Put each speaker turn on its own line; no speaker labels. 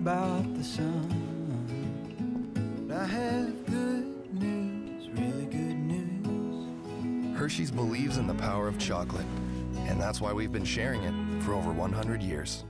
about the sun. But I have good news, really good news.
Hershey's believes in the power of chocolate, and that's why we've been sharing it for over 100 years.